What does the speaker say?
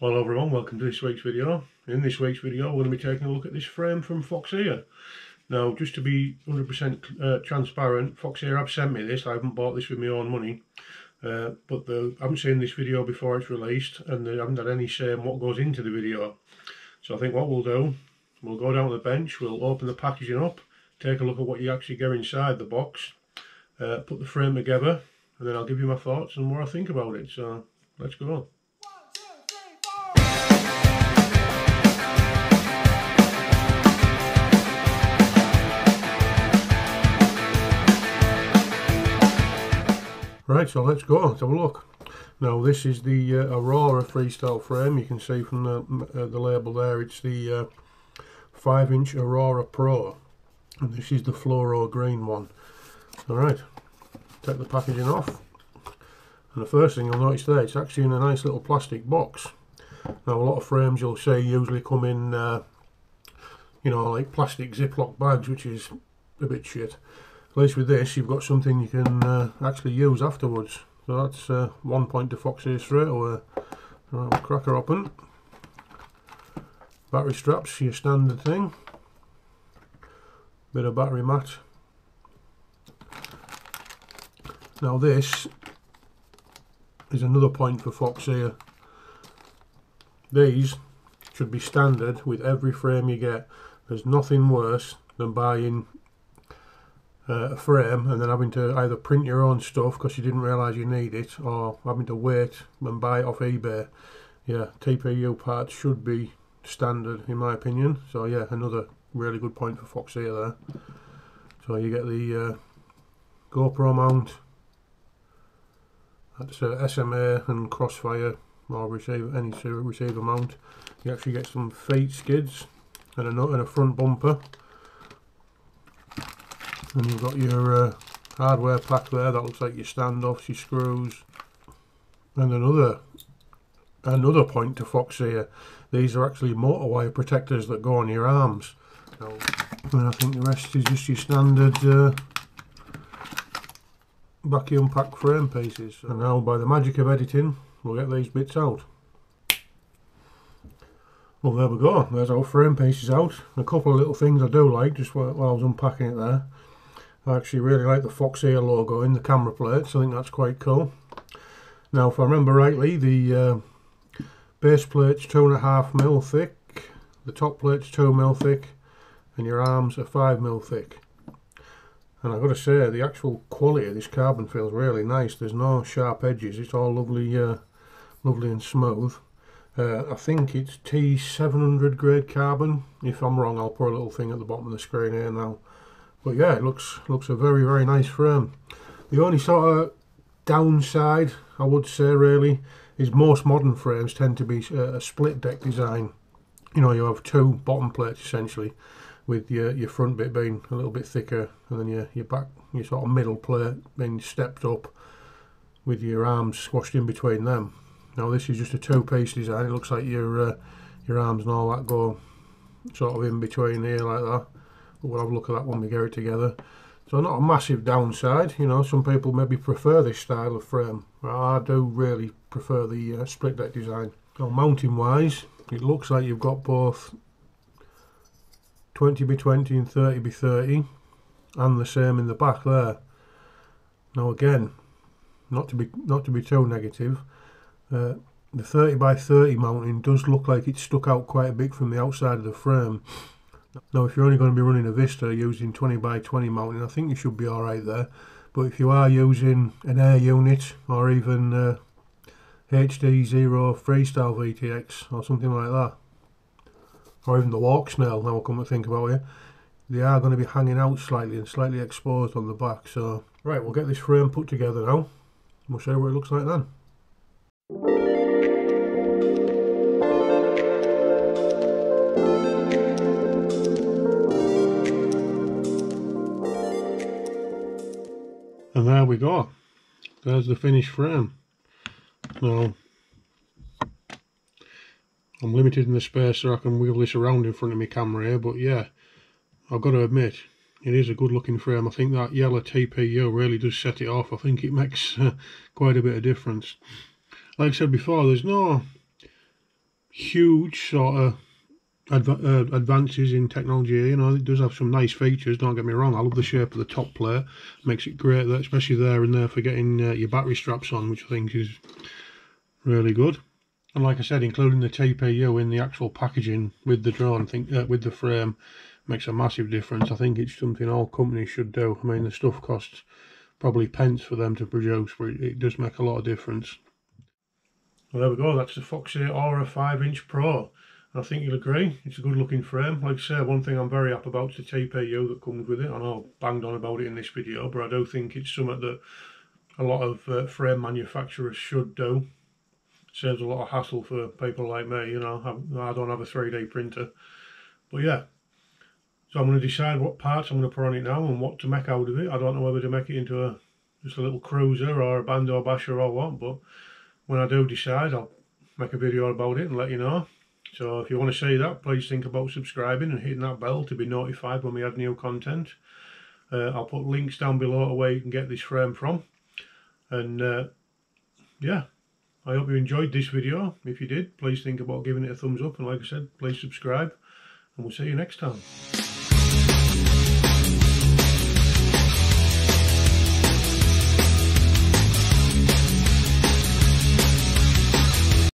Hello everyone, welcome to this week's video. In this week's video we're going to be taking a look at this frame from Foxeer. Now just to be 100% uh, transparent, Foxeer have sent me this, I haven't bought this with my own money. Uh, but the, I haven't seen this video before it's released and they haven't had any say in what goes into the video. So I think what we'll do, we'll go down to the bench, we'll open the packaging up, take a look at what you actually get inside the box, uh, put the frame together and then I'll give you my thoughts and what I think about it. So let's go. Right, so let's go, let's have a look. Now this is the uh, Aurora freestyle frame, you can see from the, uh, the label there, it's the uh, 5 inch Aurora Pro. And this is the fluoro green one. Alright, take the packaging off. And the first thing you'll notice there, it's actually in a nice little plastic box. Now a lot of frames you'll see usually come in, uh, you know, like plastic Ziploc bags, which is a bit shit. At least with this, you've got something you can uh, actually use afterwards. So that's uh, one point to Foxeer straight away. Right, we'll crack her open. Battery straps, your standard thing. Bit of battery mat. Now this is another point for Foxeer. These should be standard with every frame you get. There's nothing worse than buying uh, frame and then having to either print your own stuff because you didn't realise you need it or having to wait and buy it off eBay. Yeah, TPU parts should be standard in my opinion. So yeah, another really good point for Foxeer there. So you get the uh, GoPro mount, that's a SMA and Crossfire or receiver, any receiver mount. You actually get some feet skids and a, and a front bumper and you've got your uh, hardware pack there that looks like your standoffs, your screws. And another another point to Foxeer these are actually motor wire protectors that go on your arms. And I think the rest is just your standard uh, vacuum pack frame pieces. And now by the magic of editing we'll get these bits out. Well there we go. There's our frame pieces out. A couple of little things I do like just while I was unpacking it there I actually really like the Foxeer logo in the camera plates. I think that's quite cool. Now, if I remember rightly, the uh, base plate's two and a half mil thick, the top plate's two mil thick, and your arms are five mil thick. And I've got to say, the actual quality of this carbon feels really nice. There's no sharp edges. It's all lovely, uh, lovely and smooth. Uh, I think it's T700 grade carbon. If I'm wrong, I'll put a little thing at the bottom of the screen here now. But yeah, it looks looks a very very nice frame. The only sort of downside I would say really is most modern frames tend to be a, split deck design. You know, you have two bottom plates essentially, with your your front bit being a little bit thicker, and then your your back your sort of middle plate being stepped up, with your arms squashed in between them. Now this is just a two-piece design. It looks like your uh, your arms and all that go sort of in between here like that we'll have a look at that when we get it together. So not a massive downside, you know, some people maybe prefer this style of frame. I do really prefer the uh, split deck design. So mounting wise, it looks like you've got both 20 by 20 and 30 by 30 and the same in the back there. Now again, not to be not to be too negative, uh, the 30 by 30 mounting does look like it's stuck out quite a bit from the outside of the frame now if you're only going to be running a Vista using 20 by 20 mounting I think you should be alright there. But if you are using an air unit or even uh, HDZero Freestyle VTX or something like that or even the Walksnail now I come to think about it they are going to be hanging out slightly and slightly exposed on the back so. Right we'll get this frame put together now. We'll show you what it looks like then there we go. There's the finished frame. Now, I'm limited in the space so I can wheel this around in front of my camera here, but yeah, I've got to admit, it is a good looking frame. I think that yellow TPU really does set it off. I think it makes uh, quite a bit of difference. Like I said before, there's no huge sort of adv uh, advances in technology. You know, it does have some nice features. Don't get me wrong. I love the shape of the top plate. Makes it great, especially there and there for getting uh, your battery straps on, which I think is really good. And like I said, including the TPU in the actual packaging with the drone, I think uh, with the frame, makes a massive difference. I think it's something all companies should do. I mean, the stuff costs probably pence for them to produce, but it, it does make a lot of difference. Well, there we go. That's the Foxeer Aura 5-inch Pro. I think you'll agree, it's a good looking frame. Like I say, one thing I'm very happy about is the TPU that comes with it. I know I've banged on about it in this video, but I do think it's something that a lot of uh, frame manufacturers should do. It saves a lot of hassle for people like me, you know, I, I don't have a 3D printer. But yeah, so I'm going to decide what parts I'm going to put on it now and what to make out of it. I don't know whether to make it into a just a little cruiser or a Bando Basher or what, but when I do decide, I'll make a video about it and let you know. So if you want to see that, please think about subscribing and hitting that bell to be notified when we add new content. Uh, I'll put links down below to where you can get this frame from. And uh, yeah, I hope you enjoyed this video. If you did, please think about giving it a thumbs up. And like I said, please subscribe. And we'll see you next time.